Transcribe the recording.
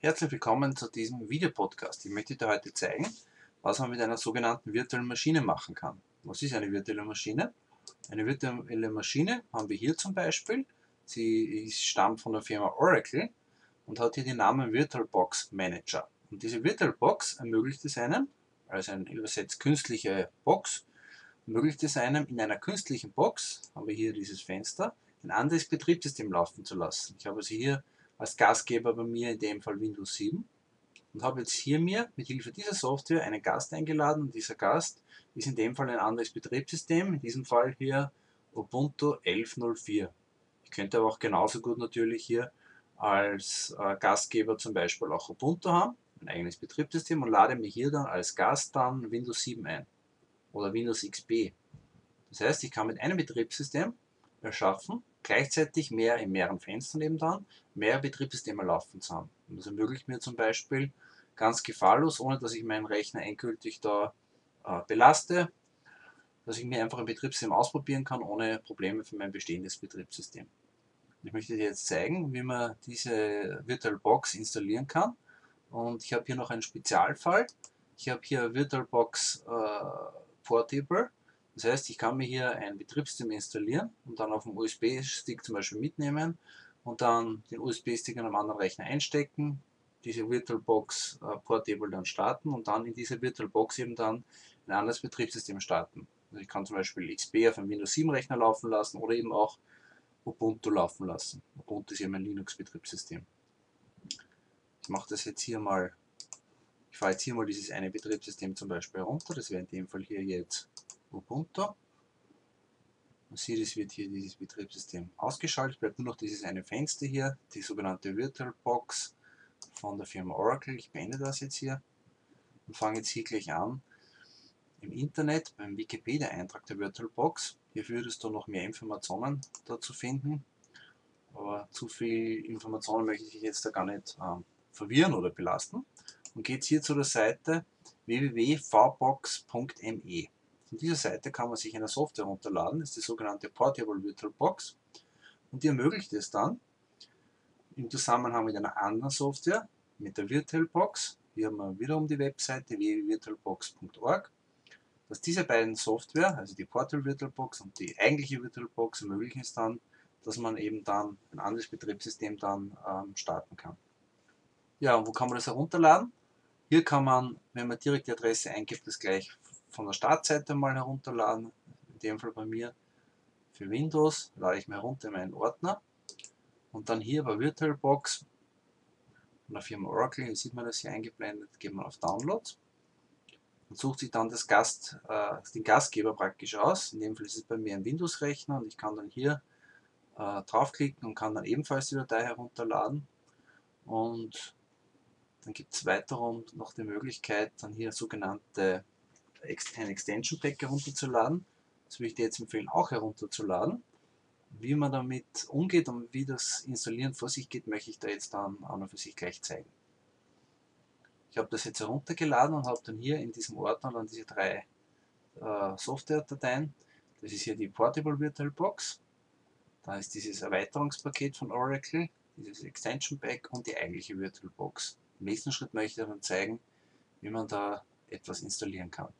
Herzlich willkommen zu diesem Videopodcast. Ich möchte dir heute zeigen, was man mit einer sogenannten virtuellen Maschine machen kann. Was ist eine virtuelle Maschine? Eine virtuelle Maschine haben wir hier zum Beispiel. Sie stammt von der Firma Oracle und hat hier den Namen VirtualBox Manager. Und diese VirtualBox ermöglicht es einem, also eine übersetzt künstliche Box, ermöglicht es einem in einer künstlichen Box, haben wir hier dieses Fenster, ein anderes Betriebssystem laufen zu lassen. Ich habe also hier als Gastgeber bei mir in dem Fall Windows 7 und habe jetzt hier mir mit Hilfe dieser Software einen Gast eingeladen und dieser Gast ist in dem Fall ein anderes Betriebssystem, in diesem Fall hier Ubuntu 11.04. Ich könnte aber auch genauso gut natürlich hier als äh, Gastgeber zum Beispiel auch Ubuntu haben, ein eigenes Betriebssystem und lade mir hier dann als Gast dann Windows 7 ein oder Windows XP. Das heißt, ich kann mit einem Betriebssystem erschaffen, gleichzeitig mehr in mehreren Fenstern eben dann, mehr Betriebssysteme laufen zu haben. Und das ermöglicht mir zum Beispiel ganz gefahrlos, ohne dass ich meinen Rechner endgültig da äh, belaste, dass ich mir einfach ein Betriebssystem ausprobieren kann, ohne Probleme für mein bestehendes Betriebssystem. Ich möchte dir jetzt zeigen, wie man diese VirtualBox installieren kann. Und ich habe hier noch einen Spezialfall. Ich habe hier VirtualBox äh, Portable das heißt, ich kann mir hier ein Betriebssystem installieren und dann auf dem USB-Stick zum Beispiel mitnehmen und dann den USB-Stick in einem anderen Rechner einstecken, diese VirtualBox äh, Portable dann starten und dann in dieser VirtualBox eben dann ein anderes Betriebssystem starten. Also ich kann zum Beispiel XP auf einem Windows 7 Rechner laufen lassen oder eben auch Ubuntu laufen lassen. Ubuntu ist ja mein Linux-Betriebssystem. Ich mache das jetzt hier mal, ich fahre jetzt hier mal dieses eine Betriebssystem zum Beispiel runter, das wäre in dem Fall hier jetzt Ubuntu. Man sieht, es wird hier dieses Betriebssystem ausgeschaltet, bleibt nur noch dieses eine Fenster hier, die sogenannte VirtualBox von der Firma Oracle. Ich beende das jetzt hier und fange jetzt hier gleich an. Im Internet, beim Wikipedia-Eintrag der VirtualBox, hier würdest du noch mehr Informationen dazu finden, aber zu viel Informationen möchte ich jetzt da gar nicht äh, verwirren oder belasten. Und geht hier zu der Seite www.vbox.me. Von dieser Seite kann man sich eine Software runterladen, das ist die sogenannte Portable VirtualBox und die ermöglicht es dann im Zusammenhang mit einer anderen Software, mit der VirtualBox, hier haben wir wiederum die Webseite www.virtualbox.org, dass diese beiden Software, also die Portable VirtualBox und die eigentliche VirtualBox, ermöglichen es dann, dass man eben dann ein anderes Betriebssystem dann ähm, starten kann. Ja, und wo kann man das herunterladen? Hier kann man, wenn man direkt die Adresse eingibt, das gleich von der Startseite mal herunterladen. In dem Fall bei mir für Windows lade ich mir herunter in meinen Ordner und dann hier bei VirtualBox von der Firma Oracle, hier sieht man das hier eingeblendet, geht man auf Download und sucht sich dann das Gast, äh, den Gastgeber praktisch aus. In dem Fall ist es bei mir ein Windows-Rechner und ich kann dann hier äh, draufklicken und kann dann ebenfalls die Datei herunterladen und dann gibt es weiter noch die Möglichkeit, dann hier sogenannte ein Extension Pack herunterzuladen. Das würde ich dir jetzt empfehlen, auch herunterzuladen. Wie man damit umgeht und wie das Installieren vor sich geht, möchte ich da jetzt dann auch noch für sich gleich zeigen. Ich habe das jetzt heruntergeladen und habe dann hier in diesem Ordner dann diese drei äh, Software-Dateien. Das ist hier die Portable VirtualBox. Da ist dieses Erweiterungspaket von Oracle, dieses Extension Pack und die eigentliche VirtualBox. Im nächsten Schritt möchte ich dann zeigen, wie man da etwas installieren kann.